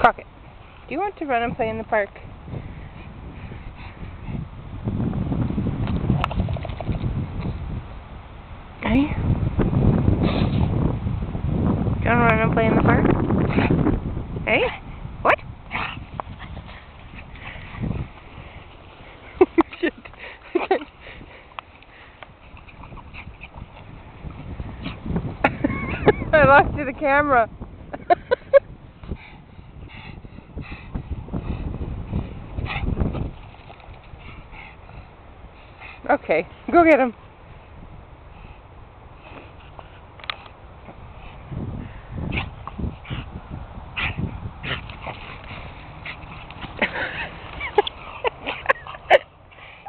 Crockett, do you want to run and play in the park? Hey? Do you want to run and play in the park? Hey? What? Shit. I lost you the camera. Okay, go get him.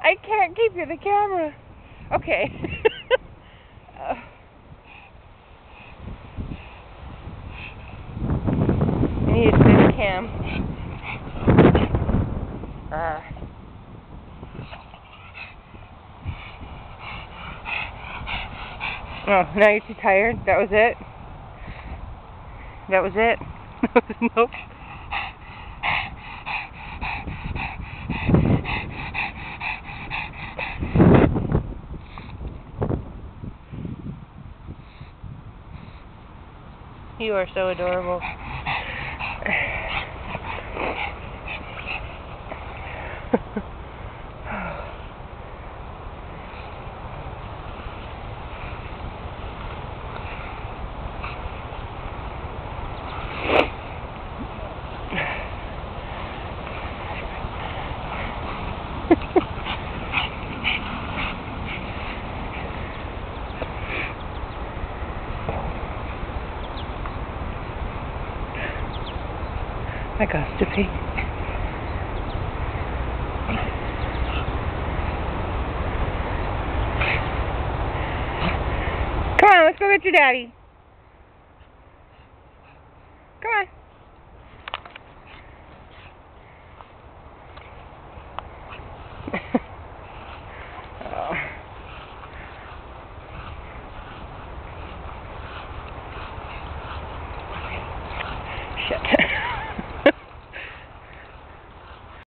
I can't keep you the camera. Okay. uh. I need the cam. Uh. Oh, now you're too tired? That was it? That was it? nope. You are so adorable. I got to pee. Come on, let's go get your daddy. Come on. Shit.